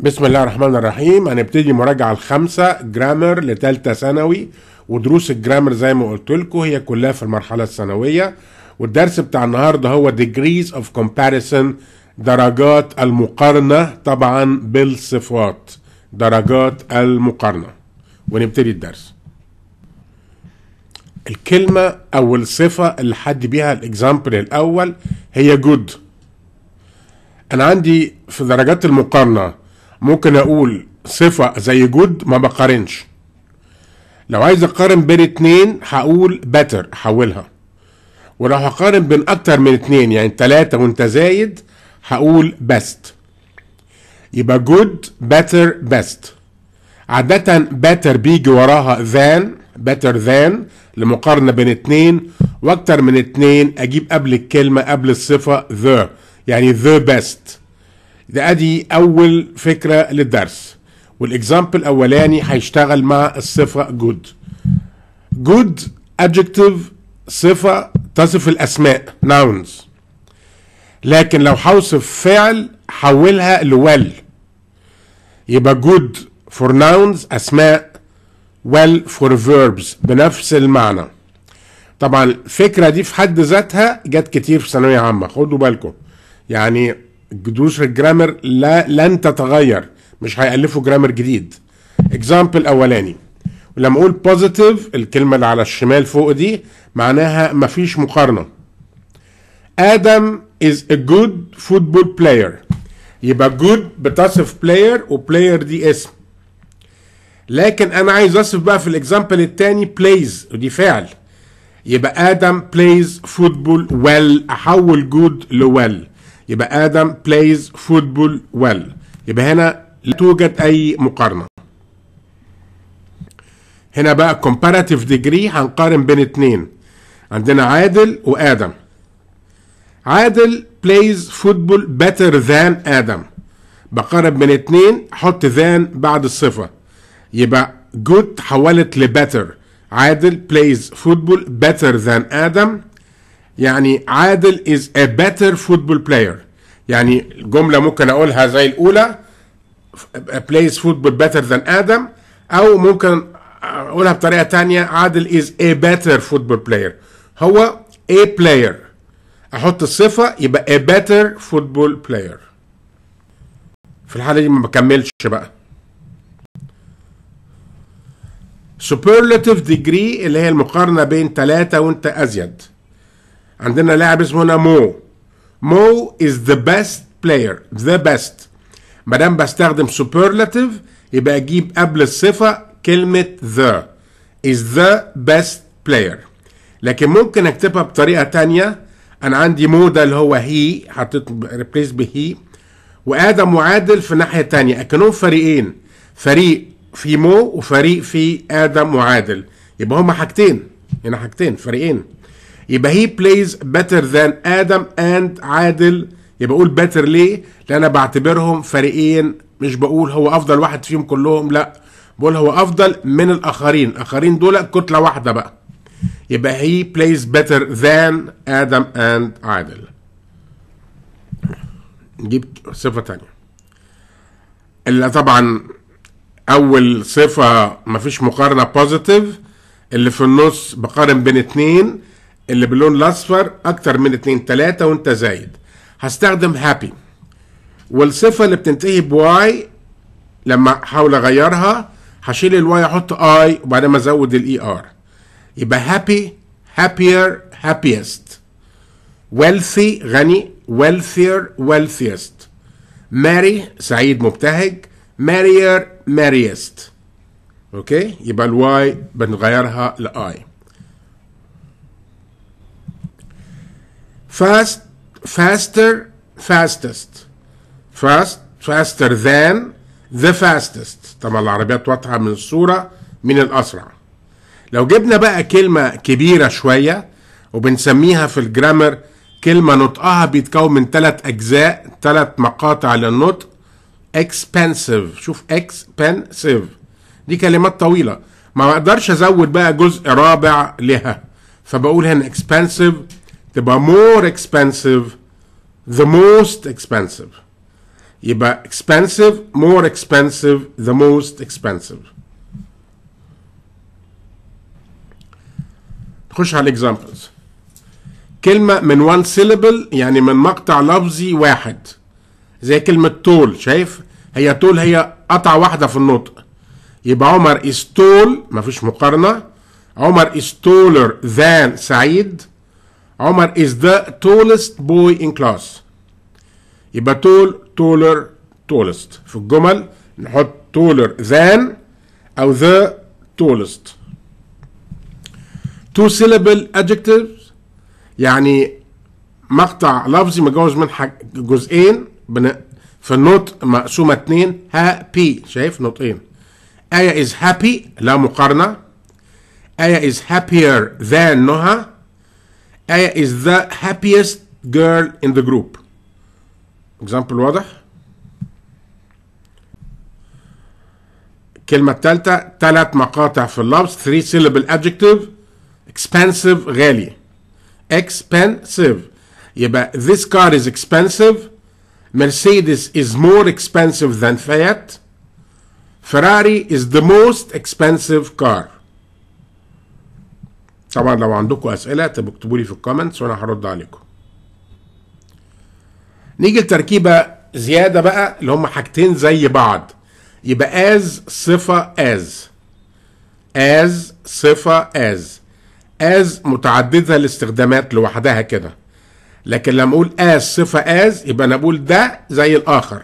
بسم الله الرحمن الرحيم. هنبتدي مراجعة الخامسة جرامر لتالتة ثانوي ودروس الجرامر زي ما قلت لكم هي كلها في المرحلة الثانوية. والدرس بتاع النهاردة هو degrees of comparison درجات المقارنة طبعا بالصفات. درجات المقارنة. ونبتدي الدرس. الكلمة أو الصفة اللي حد بيها الإكزامبل الأول هي good. أنا عندي في درجات المقارنة ممكن أقول صفة زي جود ما بقارنش. لو عايز أقارن بين اتنين هقول better أحولها ولو هقارن بين أكتر من اتنين يعني تلاتة وأنت زايد هقول best. يبقى good better best. عادة better بيجي وراها than better than لمقارنة بين اتنين وأكتر من اتنين أجيب قبل الكلمة قبل الصفة the يعني the best. ده أدي أول فكرة للدرس والإكزامبل الأولاني هيشتغل مع الصفة good. Good adjective صفة تصف الأسماء nouns. لكن لو هوصف فعل حولها لويل يبقى good for nouns أسماء well for verbs بنفس المعنى. طبعا الفكرة دي في حد ذاتها جت كتير في ثانوية عامة خدوا بالكم. يعني دروس ال grammar لا لن تتغير. مش هيألفوا grammar جديد. example أولاني. ولما أقول positive الكلمة اللي على الشمال فوق دي معناها مفيش مقارنة. آدم is a good football player. يبقى good بتصف player و player دي اسم. لكن أنا عايز أصف بقى في ال example التاني plays ودي فعل. يبقى آدم plays football well أحول good ل well يبقى آدم plays football well. يبقى هنا لا توجد أي مقارنة. هنا بقى comparative degree هنقارن بين اتنين. عندنا عادل وآدم. عادل plays football better than آدم. بقارن بين اتنين أحط than بعد الصفه يبقى good تحولت ل better عادل plays football better than آدم. يعني عادل is a better football player. يعني الجملة ممكن أقولها زي الأولى plays football better than آدم أو ممكن أقولها بطريقة تانية عادل is a better football player. هو a player. أحط الصفة يبقى a better football player. في الحالة دي ما بكملش بقى. Superlative degree اللي هي المقارنة بين ثلاثة وانت أزيد. عندنا لاعب اسمه هنا مو. is the best player. The best. ما دام بستخدم superlative يبقى أجيب قبل الصفة كلمة the. Is the best player. لكن ممكن أكتبها بطريقة تانية. أنا عندي مو ده اللي هو هي حطيت ريبليس بهي وادم وعادل في ناحية تانية. أكنهم فريقين. فريق في مو وفريق في آدم وعادل يبقى هما حاجتين. هنا حاجتين. فريقين. يبقى he plays better than آدم and عادل يبقى أقول better ليه؟ لأن أنا بعتبرهم فريقين. مش بقول هو أفضل واحد فيهم كلهم لا. بقول هو أفضل من الآخرين. الاخرين دول كتلة واحدة بقى. يبقى he plays better than آدم and عادل نجيب صفة تانية. اللي طبعا أول صفة مفيش مقارنة positive اللي في النص بقارن بين اتنين اللي باللون الأصفر أكتر من اتنين تلاتة وانت زايد. هستخدم happy. والصفة اللي بتنتهي ب y لما أحاول أغيرها هشيل ال y أحط i وبعدين أزود ال er. يبقى happy happier happiest. Wealthy غني wealthier wealthiest. Merry سعيد مبتهج. Merrier merriest. okay يبقى ال y بنغيرها ل i fast faster fastest. Fast faster than the fastest. طبعا العربيات واضحه من الصورة من الأسرع. لو جبنا بقى كلمة كبيرة شوية وبنسميها في الجرامر كلمة نطقها بيتكون من ثلاث أجزاء ثلاث مقاطع للنطق expensive. شوف expensive. دي كلمات طويلة. ما أقدرش أزود بقى جزء رابع لها. فبقول هنا expensive تبقى more expensive the most expensive يبقى expensive more expensive the most expensive نخش على ال examples كلمة من one syllable يعني من مقطع لفظي واحد. زي كلمة tall شايف؟ هي tall هي قطعة واحدة في النطق. يبقى عمر استول مفيش مقارنة. عمر استولر ذان سعيد. عمر is the tallest boy in class يبقى tall taller tallest في الجمل نحط taller than أو the tallest two syllable adjectives يعني مقطع لفظي مجوز من حاج- جزئين. في النطق مقسومة اتنين happy شايف نطقين آية is happy لا مقارنة آية is happier than نهى آية is the happiest girl in the group example واضح الكلمة الثالثة ثلاث مقاطع في اللفظ three syllable adjective expensive غالي expensive يبقى this car is expensive Mercedes is more expensive than Fiat Ferrari is the most expensive car طبعا لو عندكم أسئلة تبقوا اكتبوا لي في الكومنتس وأنا هرد عليكم. نيجي لتركيبة زيادة بقى اللي هم حاجتين زي بعض. يبقى as صفة as. As صفة as. As متعددة الاستخدامات لوحدها كده. لكن لما أقول as صفة as يبقى أنا بقول ده زي الآخر.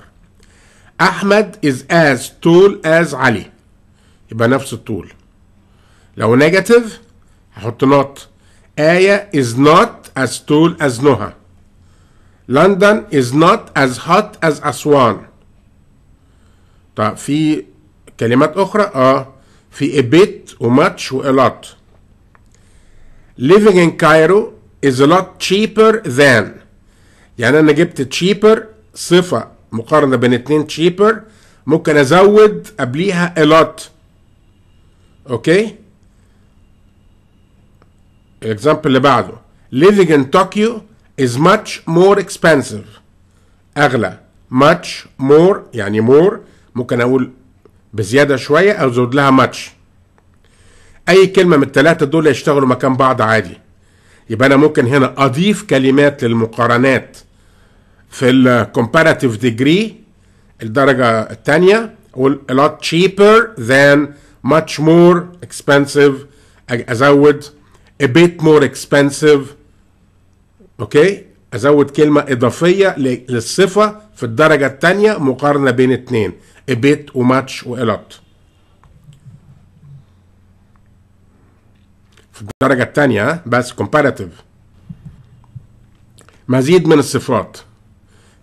أحمد is as tall as علي. يبقى نفس الطول. لو negative هحط not آية is not as tall as نهى. لندن is not as hot as أسوان طب في كلمات أخرى؟ آه. في a bit و much و a lot. Living in Cairo is a lot cheaper than. يعني أنا جبت cheaper صفة مقارنة بين اتنين cheaper ممكن أزود قبليها a lot. okay ال example اللي بعده. Living in Tokyo is much more expensive. أغلى. Much more يعني more ممكن أقول بزيادة شوية أو ازود لها much. أي كلمة من الثلاثه دول يشتغلوا مكان بعض عادي. يبقى أنا ممكن هنا أضيف كلمات للمقارنات. في ال comparative degree الدرجة الثانية أقول a lot cheaper than much more expensive أزود a bit more expensive أوكي أزود كلمة إضافية للصفة في الدرجة الثانية مقارنة بين اتنين. A bit و much و a lot. في الدرجة الثانية؟ بس comparative. مزيد من الصفات.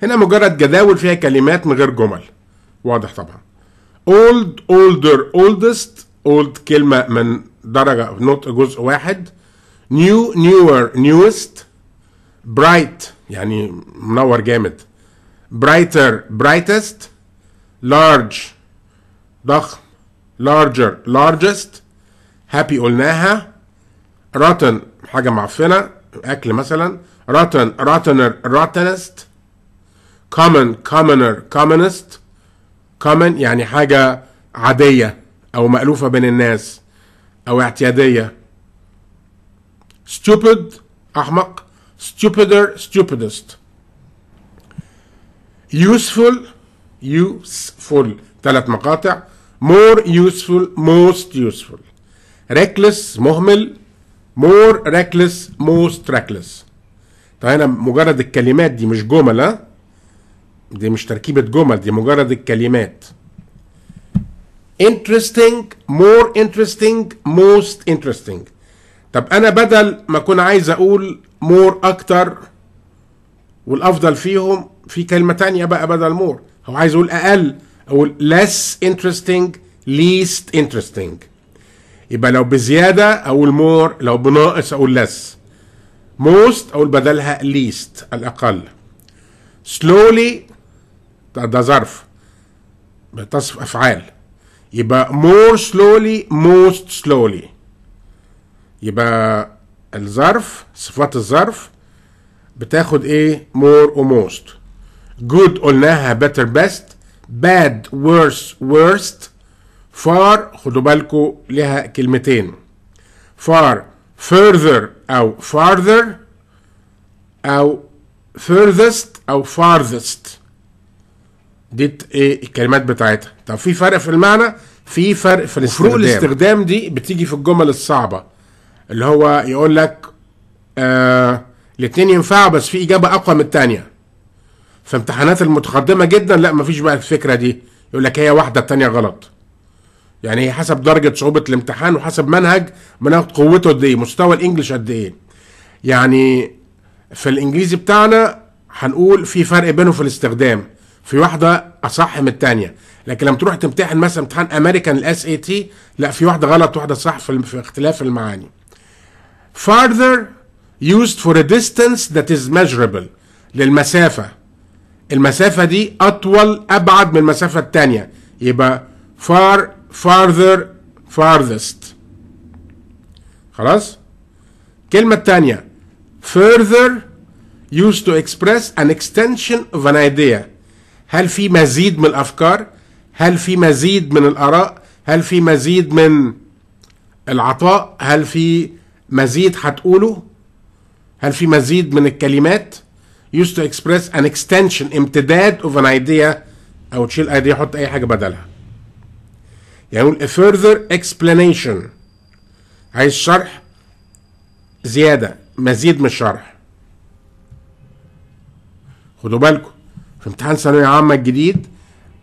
هنا مجرد جداول فيها كلمات من غير جمل. واضح طبعا. Old older oldest old كلمة من درجة نطق جزء واحد. New newer newest bright يعني منور جامد brighter brightest large ضخم larger largest happy قلناها rotten حاجة معفنة أكل مثلا rotten rottener rottenest common commoner commonest common يعني حاجة عادية أو مألوفة بين الناس أو اعتيادية stupid أحمق stupider stupidest useful useful ثلاث مقاطع more useful most useful reckless مهمل more reckless most reckless طيب هنا مجرد الكلمات دي مش جمل ها دي مش تركيبة جمل دي مجرد الكلمات interesting more interesting most interesting طب أنا بدل ما أكون عايز أقول more أكتر والأفضل فيهم في كلمة تانية بقى بدل more هو عايز أقول أقل أقول less interesting least interesting. يبقى لو بزيادة أقول more لو بناقص أقول less. Most أقول بدلها least الأقل. Slowly ده, ده ظرف. بتصف أفعال. يبقى more slowly most slowly. يبقى الظرف صفات الظرف بتاخد إيه؟ more و most. Good قلناها better best bad worse worst. Far خدوا بالكم لها كلمتين. Far further أو farther أو furthest أو farthest. دي إيه؟ الكلمات بتاعتها. طب في فرق في المعنى؟ في فرق في الاستخدام. فروق الاستخدام دي بتيجي في الجمل الصعبة. اللي هو يقول لك آه الاثنين ينفعوا بس في إجابة أقوى من الثانية في امتحانات المتقدمة جدا لا مفيش بقى الفكرة دي. يقول لك هي واحدة الثانية غلط. يعني هي حسب درجة صعوبة الامتحان وحسب منهج بناخد قوته قد إيه مستوى ال English قد إيه. يعني في الإنجليزي بتاعنا هنقول في فرق بينه في الاستخدام. في واحدة أصح من الثانية لكن لما تروح تمتحن مثلا امتحان American ال SAT لا في واحدة غلط واحدة صح في اختلاف المعاني. Farther used for a distance that is measurable للمسافة. المسافة دي أطول أبعد من المسافة التانية. يبقى far farther farthest. خلاص؟ كلمة تانية. Further used to express an extension of an idea. هل في مزيد من الأفكار؟ هل في مزيد من الآراء؟ هل في مزيد من العطاء؟ هل في مزيد هتقوله؟ هل في مزيد من الكلمات؟ Used to express an extension امتداد of an idea أو تشيل idea حط أي حاجة بدلها. يعني نقول a further explanation. عايز شرح؟ زيادة مزيد من الشرح. خدوا بالكم في امتحان ثانوية عامة الجديد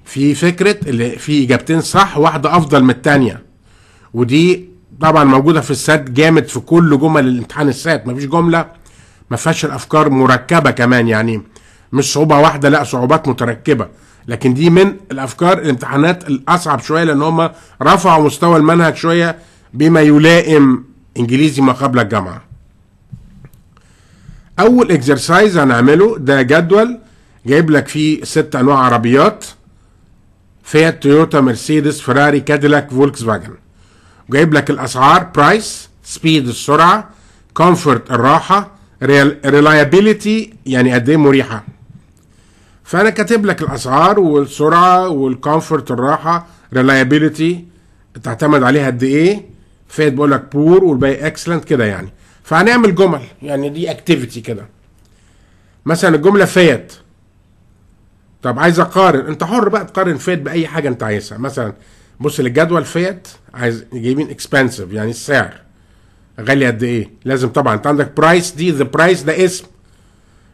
في فكرة اللي في إجابتين صح واحدة أفضل من الثانية ودي طبعا موجودة في السات جامد في كل جمل الامتحان السات مفيش جملة ما فيهاش الأفكار مركبة كمان يعني. مش صعوبة واحدة لا صعوبات متركبة. لكن دي من الأفكار الامتحانات الأصعب شوية لأن هم رفعوا مستوى المنهج شوية بما يلائم إنجليزي ما قبل الجامعة. أول exercise هنعمله ده جدول جايب لك فيه ست أنواع عربيات فيات تويوتا مرسيدس فيراري كاديلاك فولكس فاجن جايب لك الأسعار price speed السرعة comfort الراحة reliability يعني قد إيه مريحة. فأنا كاتب لك الأسعار والسرعة وال comfort الراحة reliability تعتمد عليها قد إيه. فيات بقول لك poor والباقي excellent كده يعني. فهنعمل جمل يعني دي activity كده. مثلا الجملة فيات طب عايز أقارن أنت حر بقى تقارن فيات بأي حاجة أنت عايزها. مثلا بص للجدول فيات عايز جايبين expensive يعني السعر غالي قد إيه. لازم طبعا أنت عندك price دي the price ده اسم.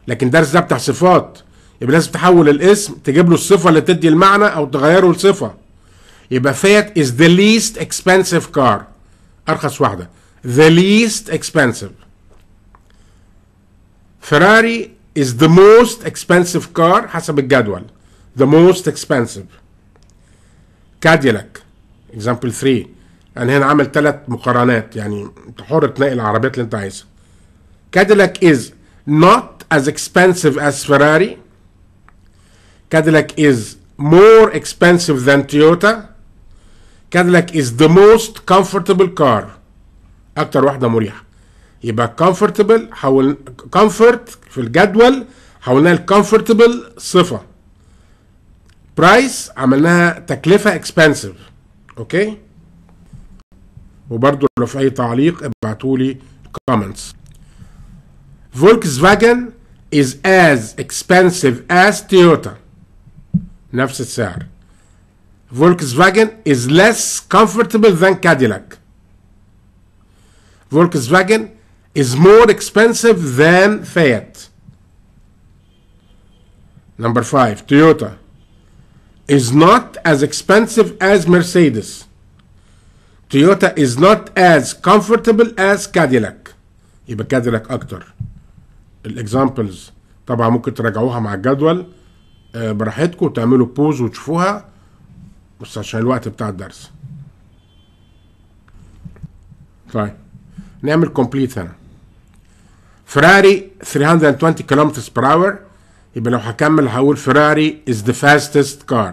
لكن درس ده بتاع صفات. يبقى لازم تحول الاسم تجيب له الصفة اللي تدي المعنى أو تغيره لصفة. يبقى فيات is the least expensive car. أرخص واحدة. The least expensive. فيراري is the most expensive car حسب الجدول. The most expensive. كاديلاك. Example 3 أنا هنا عامل ثلاث مقارنات. يعني انت حر تنقي العربيات اللي انت عايزها. كاديلاك is not as expensive as Ferrari. Cadillac is more expensive than Toyota. Cadillac is the most comfortable car. أكتر واحدة مريحة. يبقى comfortable حول comfort في الجدول حولناها ال comfortable صفة. برايس عملناها تكلفه expensive اوكي وبرضو لو في اي تعليق ابعتوا لي comments Volkswagen is as expensive as Toyota نفس السعر Volkswagen is less comfortable than Cadillac Volkswagen is more expensive than Fiat Number 5 Toyota is not as expensive as Mercedes. Toyota is not as comfortable as Cadillac. يبقى كاديلاك أكتر. ال examples طبعا ممكن تراجعوها مع الجدول. آه، براحتكم وتعملوا pause وتشوفوها. بس عشان الوقت بتاع الدرس. طيب. نعمل complete هنا. فراري 320 كم per hour يبقى لو هكمل هقول فراري is the fastest car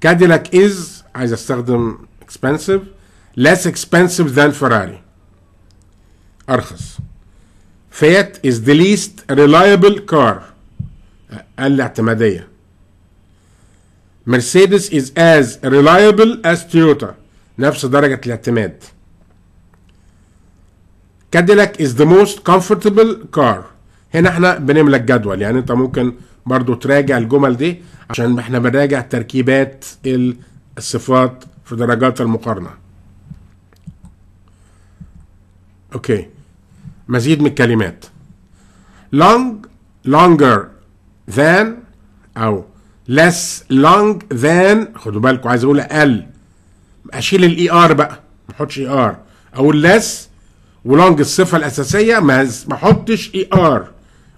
كاديلاك is عايز استخدم expensive less expensive than Ferrari ارخص فيات is the least reliable car أقل اعتماديه مرسيدس is as reliable as تويوتا نفس درجة الاعتماد كاديلاك is the most comfortable car هنا إحنا بنملك جدول يعني انت ممكن برضو تراجع الجمل دي عشان إحنا بنراجع تركيبات الصفات في درجات المقارنة. okay. مزيد من الكلمات. long longer than أو less long than خدوا بالكم عايز أقول أقل اشيل ال er بقى ما احطش er أقول less و long الصفة الأساسية ما ما احطش er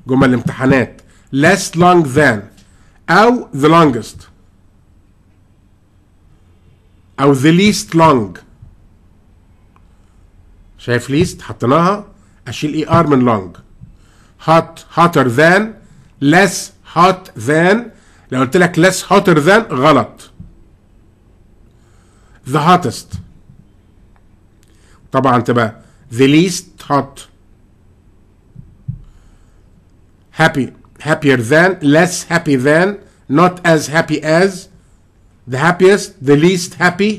جمل الامتحانات less long than أو the longest أو the least long شايف least حطيناها اشيل اي ار من long hot hotter than less hot than لو قلت لك less hotter than غلط the hottest طبعا تبقى the least hot happy happier than less happy than not as happy as the happiest the least happy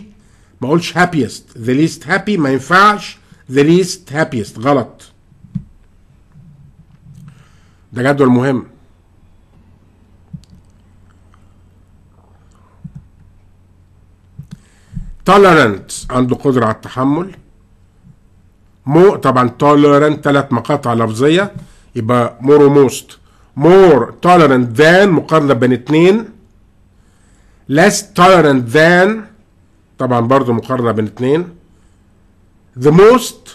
ما اقولش happiest the least happy ما ينفعش the least happiest غلط ده جدول مهم tolerant عنده قدرة على التحمل مو طبعا tolerant ثلاث مقاطع لفظية يبقى more وموست more tolerant than مقارنة بين اتنين less tolerant than طبعا برضو مقارنة بين اتنين the most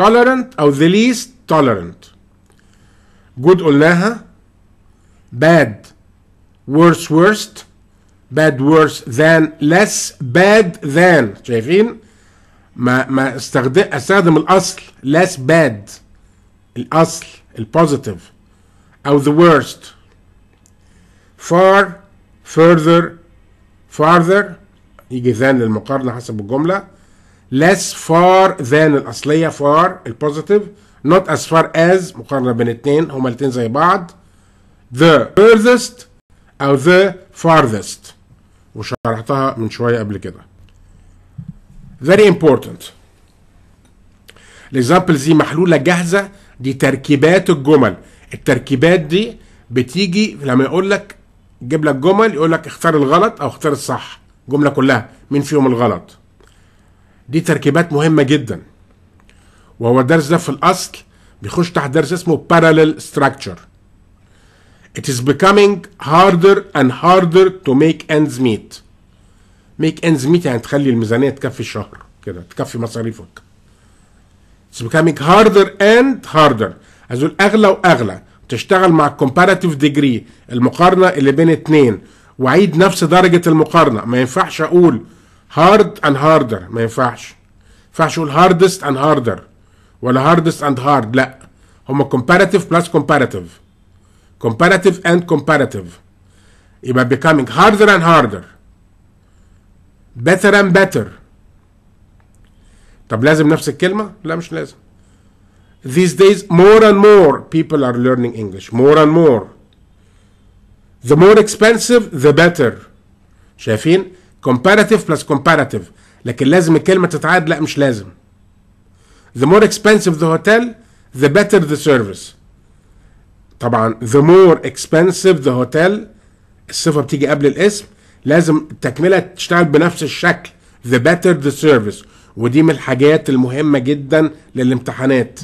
tolerant أو the least tolerant good قلناها bad worse worst bad worse than less bad than شايفين ما ما استخدم استخدم الاصل less bad الاصل البوزيتيف أو the worst. Far further farther يجي than للمقارنة حسب الجملة. Less far than الأصلية far البوزيتيف not as far as مقارنة بين اتنين هما الاتنين زي بعض. The furthest أو the farthest. وشرحتها من شوية قبل كده. Very important. الاكزامبلز دي محلولة جاهزة دي تركيبات الجمل. التركيبات دي بتيجي لما يقول لك يجيب لك جمل يقول لك اختار الغلط أو اختار الصح. جملة كلها مين فيهم الغلط. دي تركيبات مهمة جدا. وهو الدرس ده في الأصل بيخش تحت درس اسمه parallel structure. It is becoming harder and harder to make ends meet. Make ends meet يعني تخلي الميزانية تكفي الشهر كده تكفي مصاريفك. It's becoming harder and harder عايز اغلى واغلى تشتغل مع comparative degree المقارنة اللي بين اتنين وعيد نفس درجة المقارنة ما ينفعش أقول hard and harder ما ينفعش ما ينفعش أقول hardest and harder ولا hardest and hard لا هما comparative plus comparative comparative and comparative يبقى becoming harder and harder better and better طب لازم نفس الكلمة؟ لا مش لازم These days more and more people are learning English more and more The more expensive the better شايفين comparative plus comparative لكن لازم الكلمة تتعاد لا مش لازم The more expensive the hotel the better the service طبعا the more expensive the hotel الصفة بتيجي قبل الاسم لازم التكملة تشتغل بنفس الشكل the better the service ودي من الحاجات المهمة جدا للامتحانات.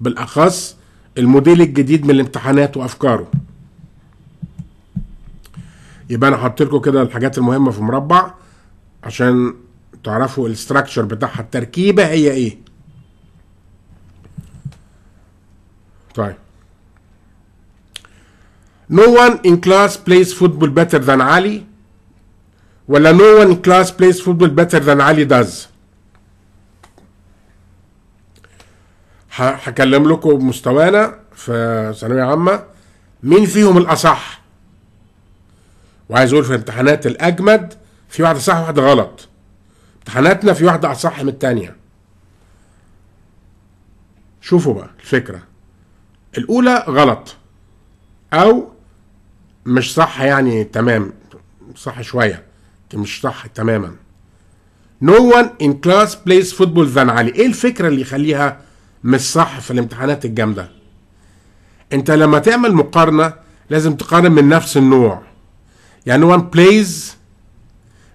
بالأخص الموديل الجديد من الامتحانات وأفكاره. يبقى أنا حاطط لكم كده الحاجات المهمة في مربع عشان تعرفوا الاستراكشر بتاعها التركيبة هي إيه. طيب. No one in class plays football better than Ali. ولا no one class plays football better than Ali does. هكلم لكم بمستوانا في ثانوية عامة. مين فيهم الأصح؟ وعايز أقول في الامتحانات الأجمد في واحدة صح وواحدة غلط. امتحاناتنا في واحدة أصح من التانية. شوفوا بقى الفكرة. الأولى غلط. أو مش صح يعني تمام صح شوية. مش صح تماما. No one in class plays football than علي إيه الفكرة اللي يخليها مش صح في الامتحانات الجامدة؟ أنت لما تعمل مقارنة لازم تقارن من نفس النوع. يعني one plays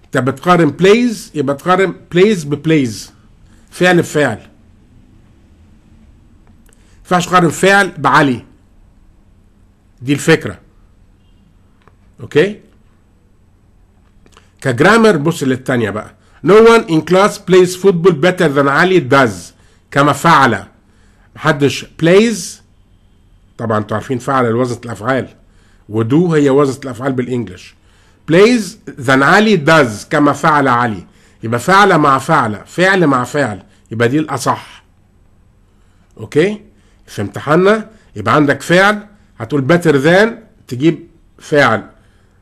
أنت بتقارن plays يبقى تقارن plays بplays. فعل بفعل. ينفعش تقارن فعل بعلي. دي الفكرة. أوكي؟ كجرامر بص للتانية بقى. No one in class plays football better than Ali does كما فعل. محدش plays طبعا أنتوا عارفين فعل الوزن الأفعال. ودو هي وزن الأفعال بالإنجلش. plays than علي does كما فعل علي. يبقى فعل مع فعل فعل مع فعل. يبقى دي الأصح. okay؟ في امتحاننا يبقى عندك فعل هتقول better than تجيب فعل.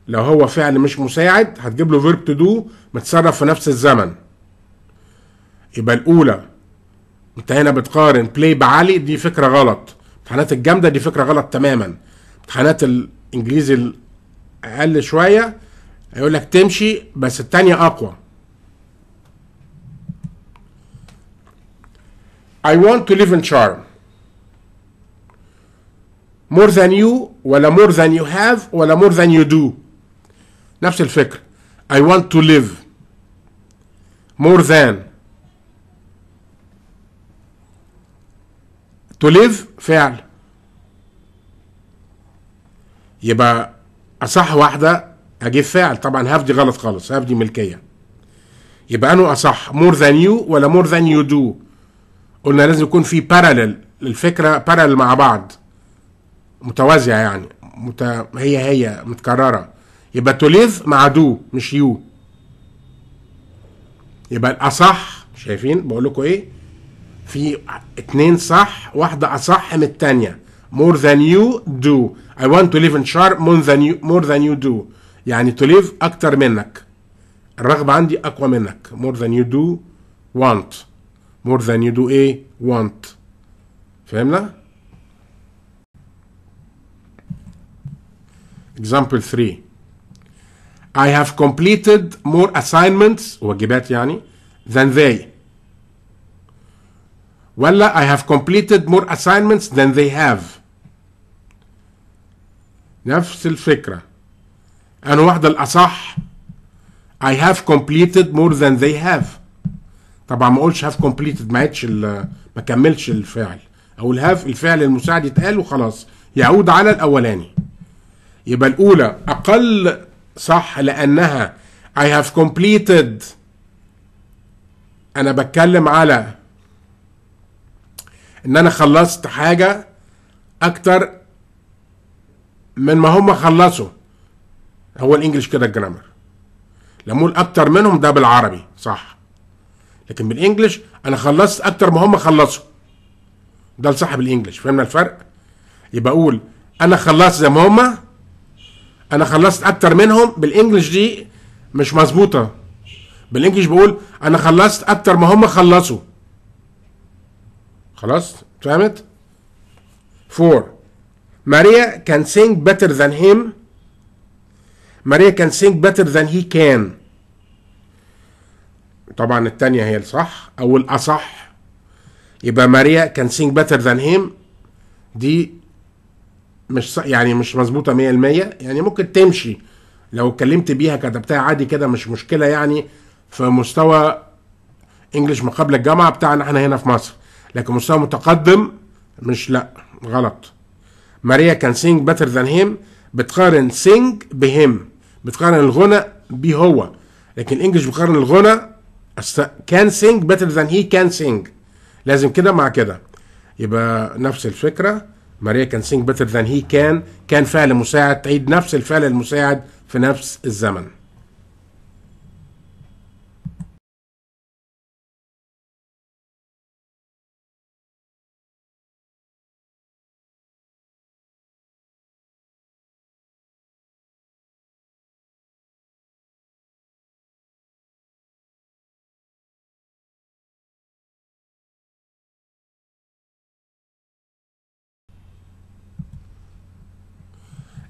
لو هو فعل مش مساعد هتجيب له verb to do متصرف في نفس الزمن. يبقى الأولى انت هنا بتقارن play بعلي دي فكرة غلط. امتحانات الجامدة دي فكرة غلط تماما. امتحانات الإنجليزي أقل شوية هيقول لك تمشي بس الثانية أقوى. I want to live in charm. More than you ولا more than you have ولا more than you do. نفس الفكرة I want to live more than. To live فعل. يبقى أصح واحدة أجيب فعل. طبعا have دي غلط خالص have دي ملكية. يبقى أنه أصح more than you ولا more than you do قلنا لازم يكون في parallel. الفكرة parallel مع بعض. متوازية يعني. مت... هي هي متكررة. يبقى to live مع do مش you. يبقى الأصح شايفين؟ بقول لكم إيه؟ في اتنين صح واحدة أصح من التانية. More than you do. I want to live in sharp more than you more than you do. يعني to live أكتر منك. الرغبة عندي أقوى منك. More than you do want. More than you do إيه؟ want. فهمنا؟ Example 3 I have completed more assignments واجبات يعني than they ولا I have completed more assignments than they have نفس الفكرة أنا واحدة الأصح I have completed more than they have طبعا ما اقولش have completed ما عدش ما كملش الفعل أقول have الفعل المساعد يتقال وخلاص يعود على الاولاني يبقى الاولى أقل صح؟ لأنها I have completed. أنا بتكلم على إن أنا خلصت حاجة أكتر من ما هم خلصوا. هو الإنجليش كده الجرامر. لما أقول أكتر منهم ده بالعربي صح. لكن بالإنجليش أنا خلصت أكتر ما هم خلصوا. ده لصاحب الإنجليش. فهمنا الفرق؟ يبقى أقول أنا خلصت زي ما هم أنا خلصت أكتر منهم بالانجلش دي مش مظبوطة. بالانجلش بقول أنا خلصت أكتر ما هم خلصوا. خلاص؟ فهمت؟ فور ماريا كان sing better than him. ماريا كان sing better than he can. طبعا التانية هي الصح أو الأصح. يبقى ماريا can sing better than him. دي مش يعني مش مظبوطة 100% يعني ممكن تمشي. لو اتكلمت بيها كتبتها عادي كده مش مشكلة يعني في مستوى English ما قبل الجامعة بتاعنا إحنا هنا في مصر. لكن مستوى متقدم مش لا غلط. ماريا can sing better than him بتقارن sing ب him بتقارن الغنى بيه هو لكن ال English بتقارن الغنى can sing better than he can sing لازم كده مع كده. يبقى نفس الفكرة. ماريا can sing better than he can can فعل مساعد. تعيد نفس الفعل المساعد في نفس الزمن.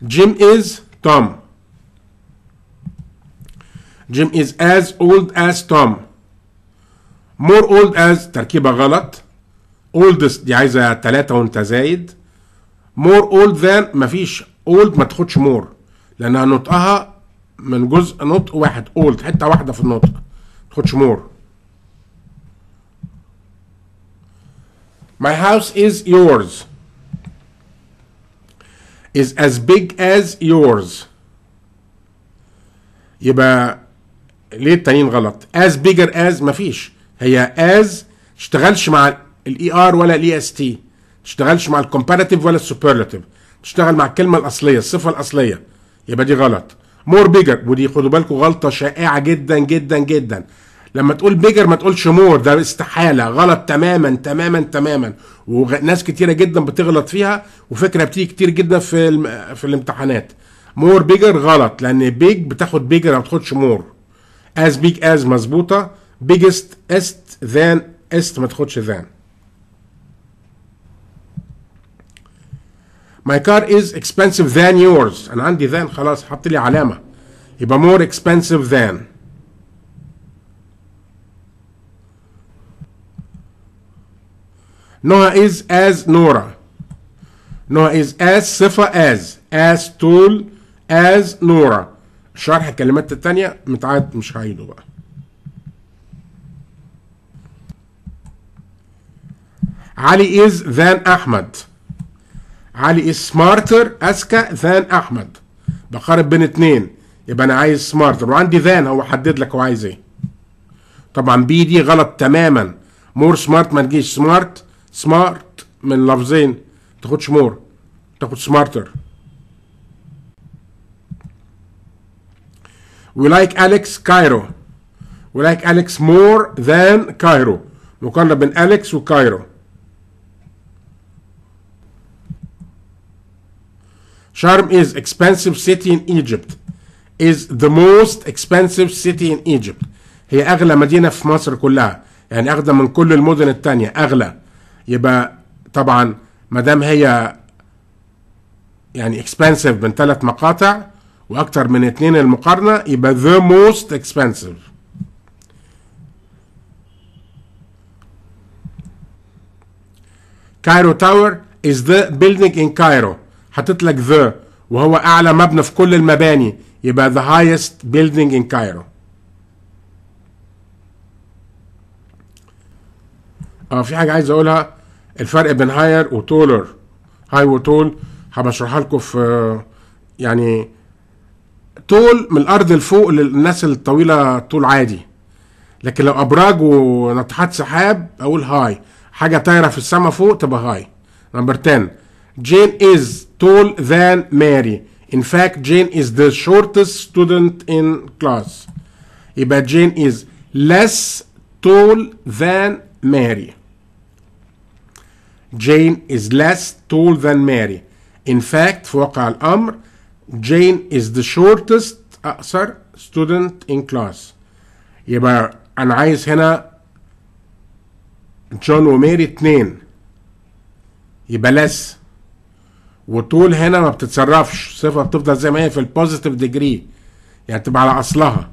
Jim is Tom. Jim is as old as Tom. More old as تركيبة غلط. Oldest دي عايزة تلاتة وانت زايد. More old than مفيش. Old ما تاخدش more. لأنها نطقها من جزء نطق واحد. Old حتة واحدة في النطق. ما تاخدش more. My house is yours. Is as big as yours. يبقى ليه التانيين غلط؟ As bigger as مفيش هي as تشتغلش مع ال er ولا ال est تشتغلش مع ال comparative ولا ال superlative تشتغل مع الكلمة الأصلية الصفة الأصلية. يبقى دي غلط. more bigger ودي خدوا بالكم غلطة شائعة جدا جدا جدا. لما تقول bigger ما تقولش more ده استحالة غلط تماما تماما تماما وناس كتيرة جدا بتغلط فيها وفكرة بتيجي كتير جدا في. في الامتحانات more bigger غلط لأن big بتاخد bigger ما بتاخدش more as big as مظبوطة biggest est than est ما تاخدش than My car is expensive than yours. أنا عندي than خلاص حط لي علامة. يبقى more expensive than. Noah is as Nora. Noah is as صفة as. As tall as Nora. شرح الكلمات التانية متعاد مش هعيده بقى. علي is than أحمد. علي is smarter أذكى than أحمد بقارن بين اتنين يبقى أنا عايز smarter وعندي than هو حدد لك هو عايز إيه طبعا B دي غلط تماما more smart ما تجيش smart smart من لفظين تاخدش more تاخد smarter we like Alex Cairo we like Alex more than Cairo مقارنة بين Alex و Cairo. Sharm is expensive city in Egypt is the most expensive city in Egypt هي أغلى مدينة في مصر كلها. يعني أغلى من كل المدن التانية. أغلى. يبقى طبعا ما دام هي يعني expensive من ثلاث مقاطع وأكتر من اتنين المقارنة يبقى the most expensive. Cairo Tower is the building in Cairo. حطيت لك the وهو أعلى مبنى في كل المباني يبقى the highest building in Cairo. آه في حاجة عايز أقولها. الفرق بين هاير وتولر. هاي وتول هبقى أشرحها لكم في يعني طول من الأرض لفوق للناس الطويلة طول عادي. لكن لو أبراج وناطحات سحاب أقول هاي. حاجة طايرة في السماء فوق تبقى هاي. نمبر 10 Jane is tall than Mary. In fact, Jane is the shortest student in class. يبقى Jane is less tall than Mary. Jane is less tall than Mary. In fact, في واقع الأمر Jane is the shortest أقصر student in class. يبقى أنا عايز هنا جون وماري اتنين يبقى less و tall هنا ما بتتصرفش صفة بتفضل زي ما هي في ال positive degree يعني تبقى على أصلها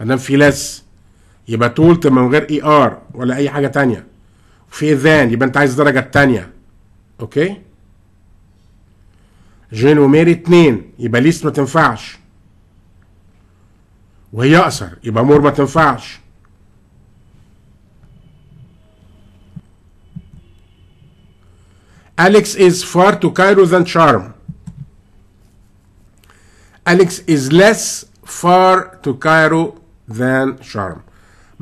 ما دام في less يبقى تبقى من غير er ولا أي حاجة تانية. وفي than يبقى أنت عايز الدرجه التانية أوكي؟ جين وميري اتنين يبقى ليست ما تنفعش. وهي اقصر يبقى مور ما تنفعش. Alex is far to Cairo than Charm. Alex is less far to Cairo than Charm.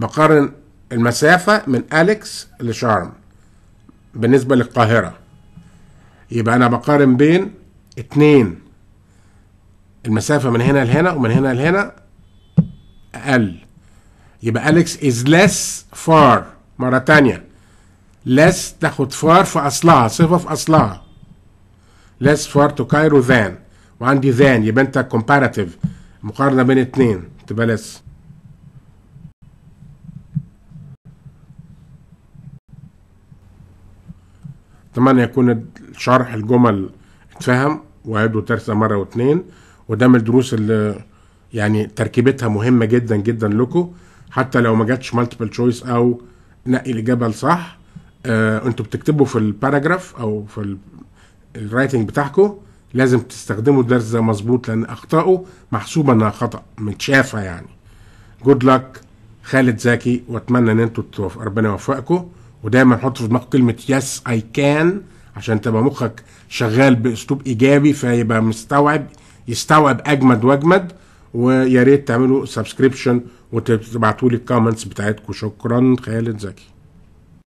بقارن المسافة من أليكس لشارم بالنسبة للقاهرة. يبقى أنا بقارن بين اتنين. المسافة من هنا لهنا ومن هنا لهنا أقل. يبقى أليكس is less far. مرة تانية. Less تاخد far في أصلها صفة في أصلها. Less far to Cairo than. وعندي than يبقى أنت comparative. مقارنة بين اتنين تبقى less. أتمنى يكون شرح الجمل اتفهم وعيدوا درس مرة واتنين وده من الدروس اللي يعني تركيبتها مهمة جدا جدا لكم حتى لو ما جاتش multiple choice أو نقي الإجابة الصح آه أنتوا بتكتبوا في ال paragraph أو في ال- ال writing بتاعكم لازم تستخدموا الدرس ده مظبوط لأن اخطائه محسوبه إنها خطأ متشافة يعني good luck خالد زكي وأتمنى إن أنتوا. ربنا يوفقكم ودايما حط في دماغك كلمة yes I can عشان تبقى مخك شغال بأسلوب إيجابي فيبقى مستوعب يستوعب أجمد وأجمد ويا ريت تعملوا subscription وتبعتوا لي ال comments بتاعتكم. شكرا خالد زكي.